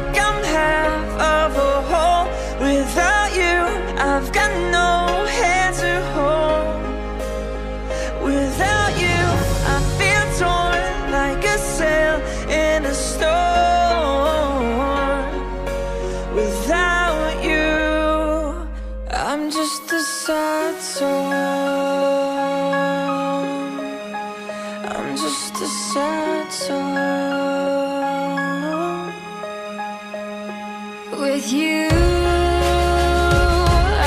like I'm half of a whole. Without you, I've got no hand to hold. Without you, I feel torn like a sail in a storm. Without you, I'm just a sad song. I'm just a sad song. With you,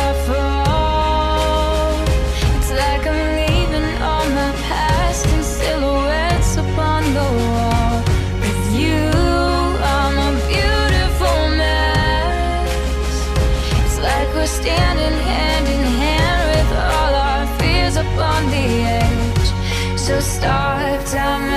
I fall. It's like I'm leaving all my past in silhouettes upon the wall. With you, I'm a beautiful mess. It's like we're standing hand in hand with all our fears upon the edge. So start time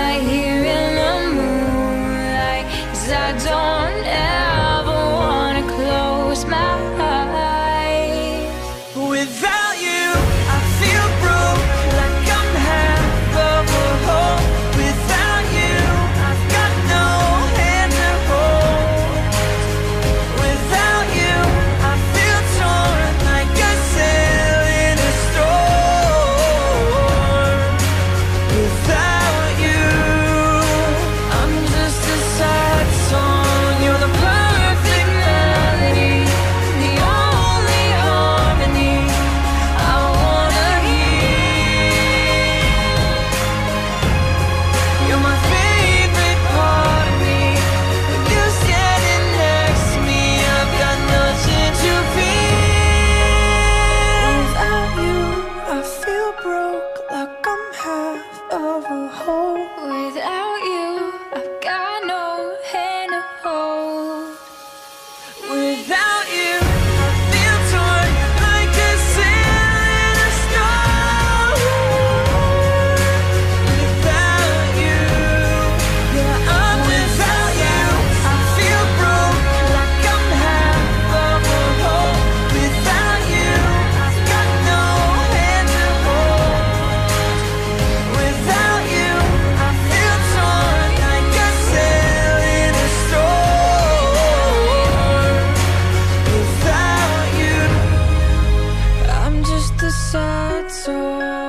sad